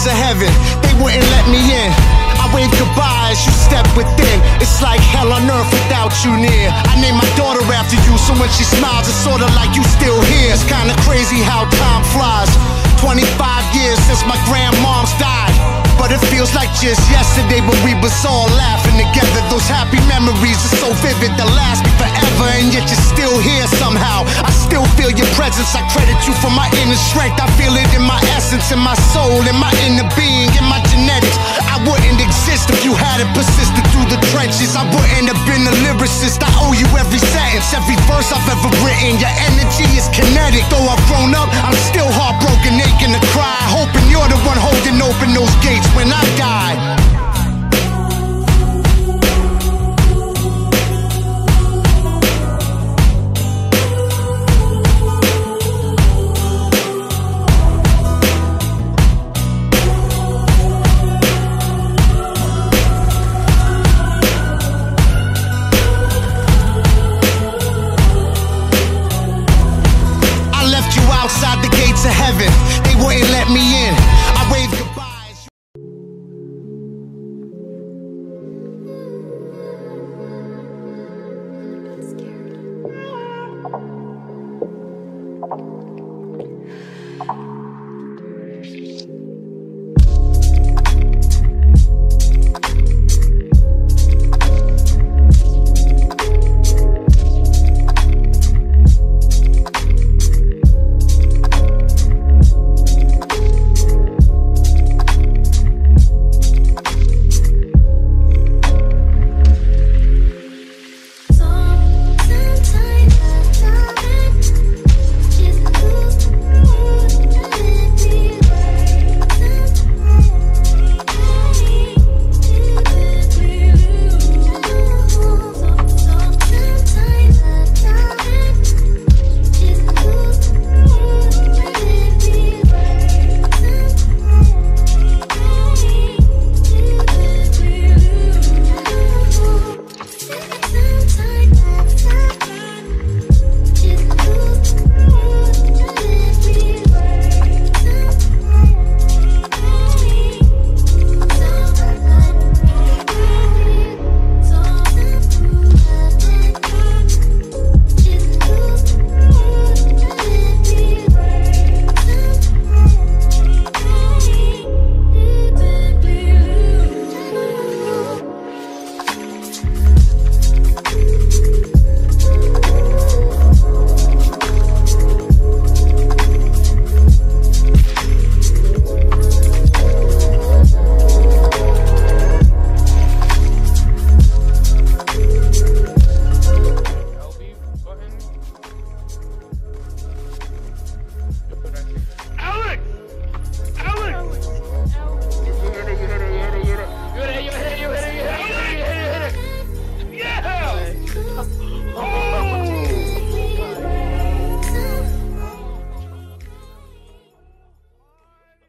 gates of heaven, they wouldn't let me in. I wave goodbye as you step within. It's like hell on earth without you near. I named my daughter after you, so when she smiles, it's sorta like you still here. It's kinda crazy how time flies. 25 years since my grandmom's died. But it feels like just yesterday when we was all laughing together. Those happy memories are so vivid, they'll last me forever. And yet you're still here somehow. I still feel your presence. I credit you for my inner strength. I feel it in my essence, in my soul, in my inner being, in my genetics. I wouldn't exist if you hadn't persisted through the trenches. I wouldn't have been a lyricist. I owe you every sentence, every verse I've ever written. Your energy is kinetic. Though I've grown up, I'm still heartbroken,